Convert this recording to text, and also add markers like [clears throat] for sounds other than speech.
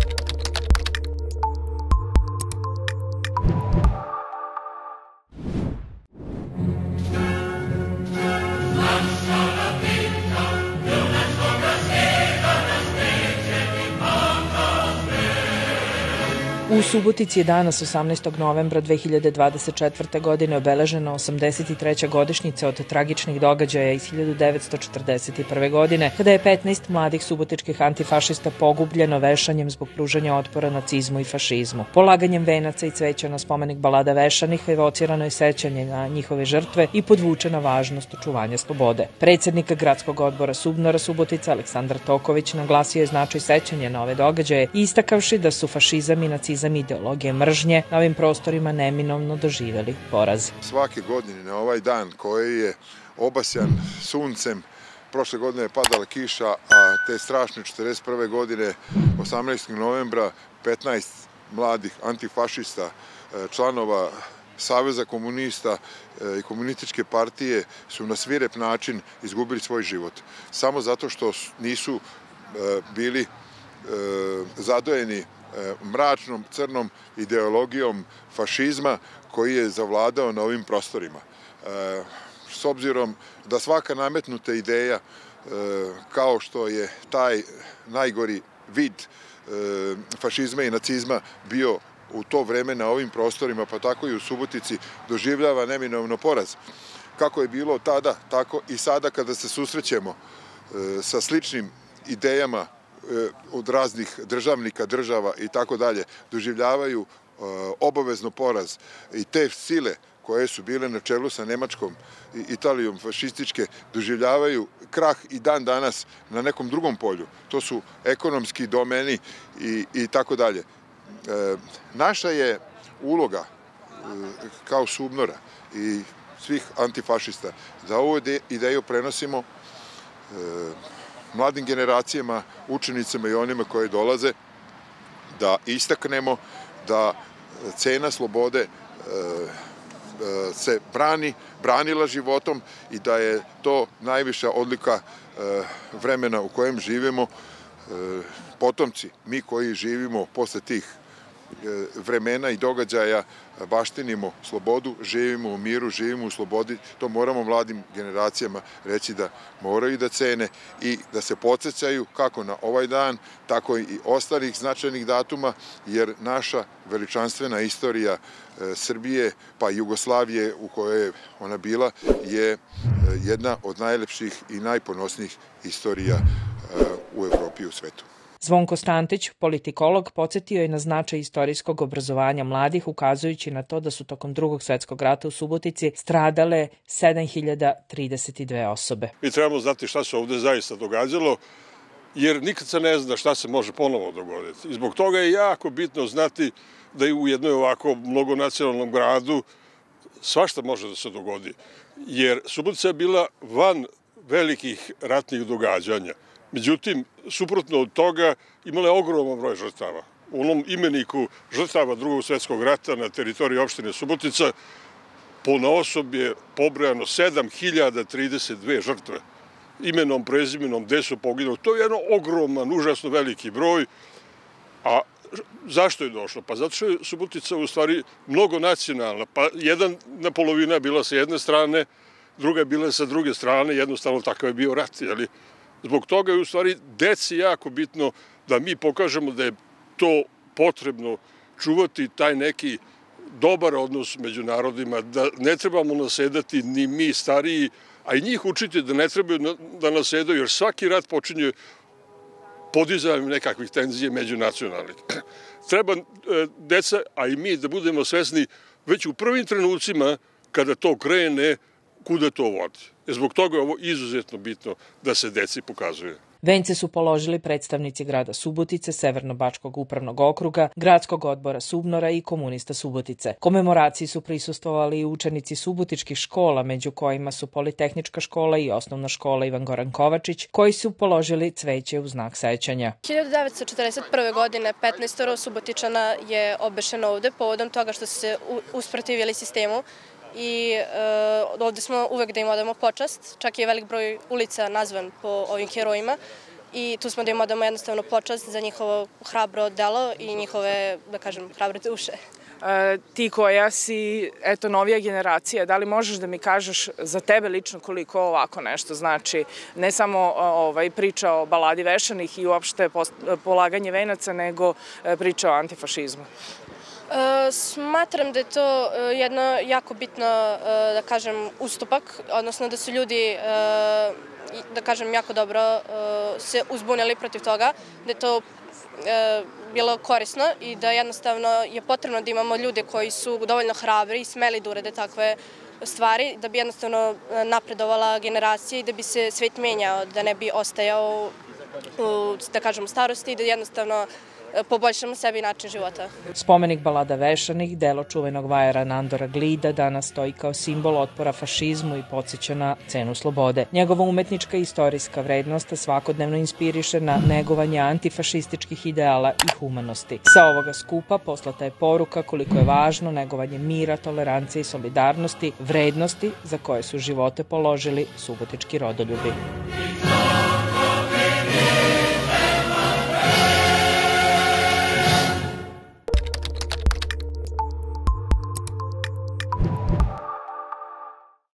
Thank you. U Subotici je danas 18. novembra 2024. godine obeležena 83. godišnjica od tragičnih događaja iz 1941. godine, kada je 15 mladih subotičkih antifašista pogubljeno vešanjem zbog pružanja otpora nacizmu i fašizmu. Polaganjem venaca i cveća na spomenik balada vešanih evocirano je sećanje na njihove žrtve i podvučena važnost očuvanja slobode. Predsednik gradskog odbora Subnora Subotica Aleksandar Toković naglasio je značaj sećanja na ove događaje istakavši da su fašizam i nacizam nacizam ideologije mržnje na ovim prostorima neminovno doživeli poraz. Svake godine na ovaj dan koji je obasjan suncem, prošle godine je padala kiša, a te strašne 41. godine, 18. novembra, 15 mladih antifašista, e, članova Saveza komunista e, i komunističke partije su na svirep način izgubili svoj život. Samo zato što nisu e, bili zadojeni mračnom, crnom ideologijom fašizma koji je zavladao na ovim prostorima. E, s obzirom da svaka nametnuta ideja e, kao što je taj najgori vid fašizma i nacizma bio u to vreme na ovim prostorima, pa tako i u Subotici, doživljava neminovno poraz. Kako je bilo tada, tako i sada kada se susrećemo sa sličnim idejama E, od raznih državnika, država i tako dalje, doživljavaju e, obavezno poraz i te sile koje su bile na čelu sa Nemačkom i Italijom fašističke, doživljavaju krah i dan danas na nekom drugom polju. To su ekonomski domeni i, i tako dalje. E, naša je uloga kao subnora i svih antifašista da ovu ideju prenosimo mladim generacijama, učenicama i onima koji dolaze, da istaknemo da cena slobode e, e, se brani, branila životom i da je to najviša odlika e, vremena u kojem živimo. Potomci, mi koji živimo posle tih vremena i događaja baštinimo slobodu, živimo u miru, živimo u slobodi, to moramo mladim generacijama reći da moraju da cene i da se podsjećaju kako na ovaj dan, tako i ostalih značajnih datuma, jer naša veličanstvena istorija e, Srbije, pa Jugoslavije u kojoj je ona bila, je e, jedna od najlepših i najponosnijih istorija u Evropi i u svetu. Zvonko Stantić, politikolog, podsjetio je na značaj istorijskog obrazovanja mladih, ukazujući na to da su tokom drugog svetskog rata u Subotici stradale 7032 osobe. Mi trebamo znati šta se ovde zaista događalo, jer nikad se ne zna šta se može ponovo dogoditi. I zbog toga je jako bitno znati da i u jednoj ovako mnogonacionalnom gradu svašta može da se dogodi. Jer Subotica je bila van velikih ratnih događanja. Međutim, suprotno od toga, imala je ogroman broj žrtava. U onom imeniku žrtava drugog svetskog rata na teritoriji opštine Subotica po na osob je pobrojano 7032 žrtve. Imenom, prezimenom, gde su poginuli. To je jedan ogroman, užasno veliki broj. A zašto je došlo? Pa zato što je Subotica u stvari mnogo nacionalna. Pa jedan na polovina bila sa jedne strane, druga je bila sa druge strane, jednostavno takav je bio rat, jeli? Zbog toga je u stvari deci jako bitno da mi pokažemo da je to potrebno čuvati taj neki dobar odnos među narodima, da ne trebamo nasedati ni mi stariji, a i njih učiti da ne trebaju da nasedaju, jer svaki rat počinje podizanjem nekakvih tenzije međunacionalnih. [clears throat] Treba e, deca, a i mi, da budemo svesni već u prvim trenucima kada to krene, kuda to vodi. E, zbog toga je ovo izuzetno bitno da se deci pokazuje. Vence su položili predstavnici grada Subotice, Severno-Bačkog upravnog okruga, Gradskog odbora Subnora i komunista Subotice. Komemoraciji su prisustovali i učenici subotičkih škola, među kojima su Politehnička škola i osnovna škola Ivan Goran Kovačić, koji su položili cveće u znak sećanja. 1941. godine 15. Subotičana je obešeno ovde povodom toga što su se usprotivili sistemu i uh, ovde smo uvek da im odamo počast, čak je velik broj ulica nazvan po ovim herojima i tu smo da im odamo jednostavno počast za njihovo hrabro delo i njihove, da kažem, hrabre duše. E, ti koja si, eto, novija generacija, da li možeš da mi kažeš za tebe lično koliko ovako nešto znači? Ne samo ovaj, priča o baladi vešanih i uopšte polaganje venaca, nego e, priča o antifašizmu. E, smatram da je to e, jedno jako bitno, e, da kažem, ustupak, odnosno da su ljudi, e, da kažem, jako dobro se uzbunili protiv toga, da je to bilo korisno i da jednostavno je potrebno da imamo ljude koji su dovoljno hrabri i smeli da urede takve stvari, da bi jednostavno napredovala generacija i da bi se svet menjao, da ne bi ostajao u, da kažem, starosti i da jednostavno poboljšamo sebi način života. Spomenik balada Vešanih, delo čuvenog vajera Nandora Glida, danas stoji kao simbol otpora fašizmu i podsjeća na cenu slobode. Njegova umetnička i istorijska vrednost svakodnevno inspiriše na negovanje antifašističkih ideala i humanosti. Sa ovoga skupa poslata je poruka koliko je važno negovanje mira, tolerancije i solidarnosti, vrednosti za koje su živote položili subotički rodoljubi.